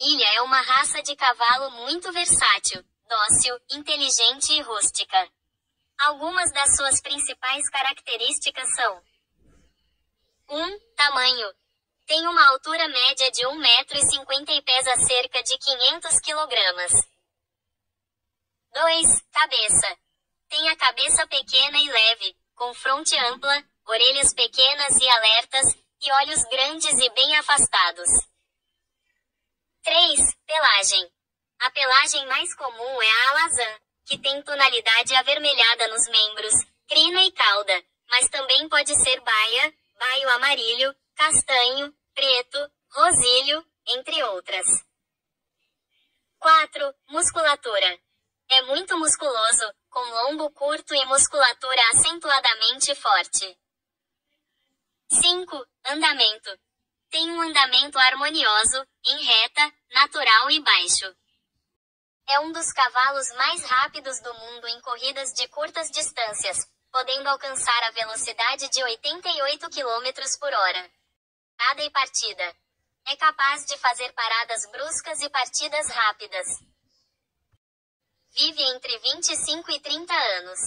Ilha é uma raça de cavalo muito versátil, dócil, inteligente e rústica. Algumas das suas principais características são 1. Um, tamanho. Tem uma altura média de 1,50m e pesa cerca de 500 kg. 2. Cabeça. Tem a cabeça pequena e leve, com fronte ampla, orelhas pequenas e alertas, e olhos grandes e bem afastados. 3. Pelagem. A pelagem mais comum é a alazã, que tem tonalidade avermelhada nos membros, crina e cauda, mas também pode ser baia, baio amarillo, castanho, preto, rosilho, entre outras. 4. Musculatura. É muito musculoso, com lombo curto e musculatura acentuadamente forte. 5. Andamento. Tem um andamento harmonioso, em reta, natural e baixo. É um dos cavalos mais rápidos do mundo em corridas de curtas distâncias, podendo alcançar a velocidade de 88 km por hora. Parada e partida. É capaz de fazer paradas bruscas e partidas rápidas. Vive entre 25 e 30 anos.